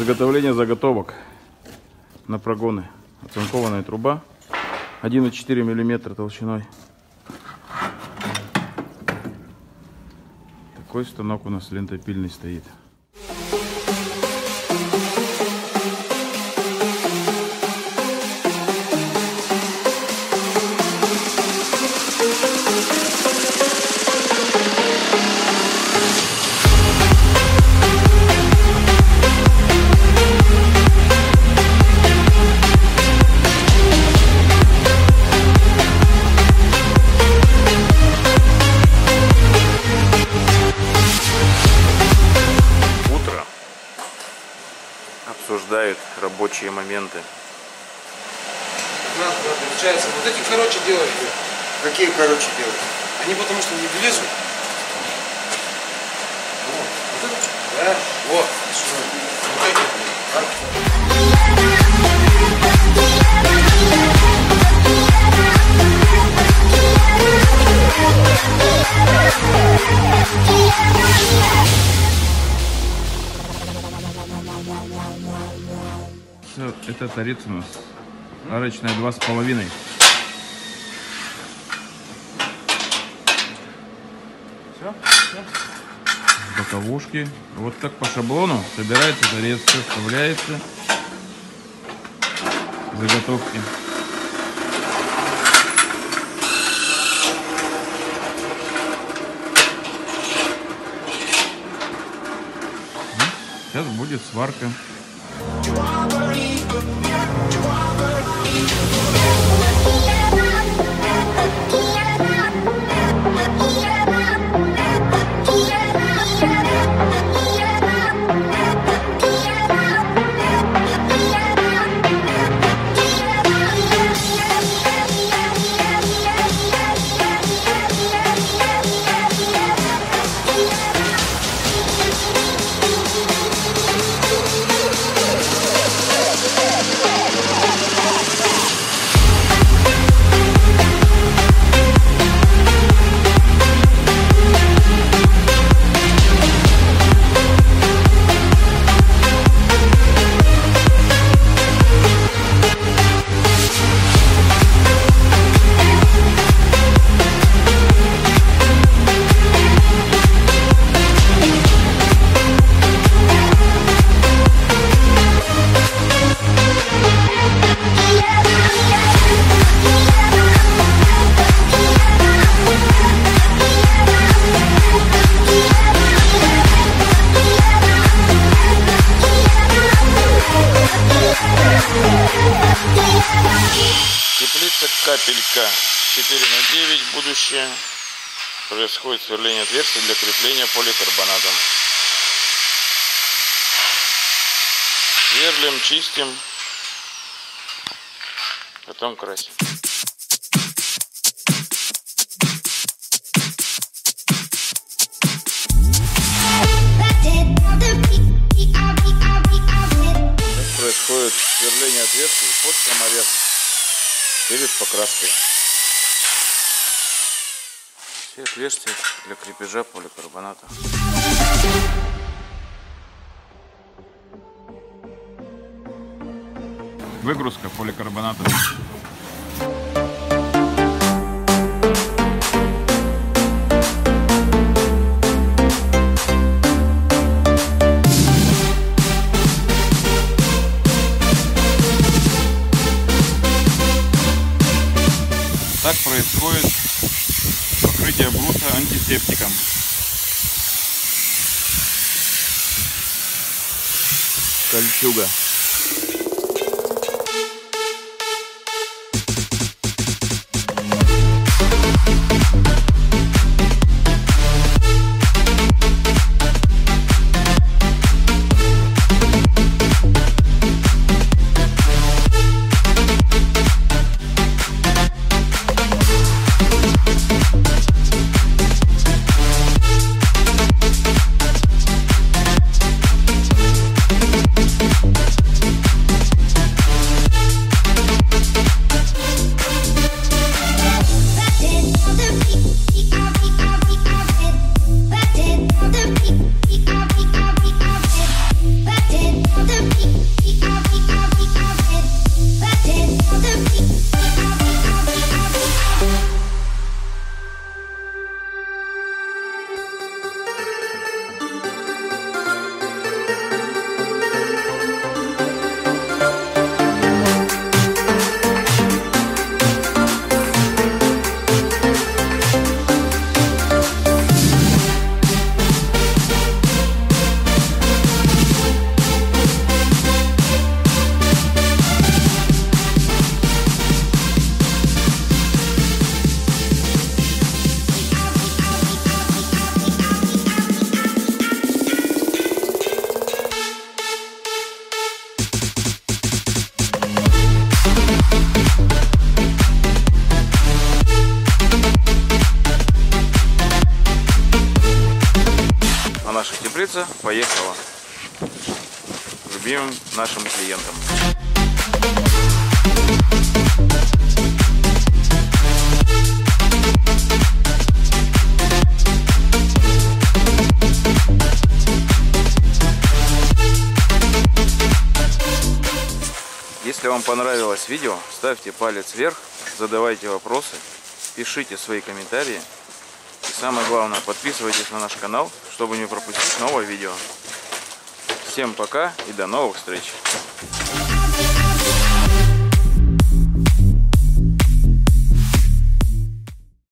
изготовления заготовок на прогоны. Оцинкованная труба 1,4 мм толщиной. Такой станок у нас лентопильный стоит. Обсуждают рабочие моменты. Надо, надо, получается, вот эти короче делаешь, блядь. Какие, короче, делать? Они потому что не влезут. Вот, да, вот, вот эти, а? Это торец у нас. Арочная два с половиной. Все? боковушки. Вот так по шаблону собирается торец, все вставляется. Заготовки. Сейчас будет сварка. Теплица капелька 4 на 9 будущее. Происходит сверление отверстий для крепления поликарбонатом. Сверлим, чистим, потом красим. Происходит сверление отверстий под саморез перед покраской. Все отверстия для крепежа поликарбоната. Выгрузка поликарбоната. Так происходит покрытие бруса антисептиком. Кольчуга. Говорится, поехала. К Любимым нашим клиентам. Если вам понравилось видео, ставьте палец вверх, задавайте вопросы, пишите свои комментарии. И самое главное, подписывайтесь на наш канал, чтобы не пропустить новое видео. Всем пока и до новых встреч!